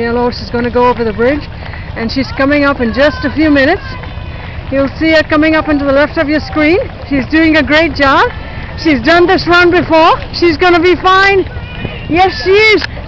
Here Lois going to go over the bridge and she's coming up in just a few minutes. You'll see her coming up into the left of your screen. She's doing a great job. She's done this run before. She's going to be fine. Yes, she is.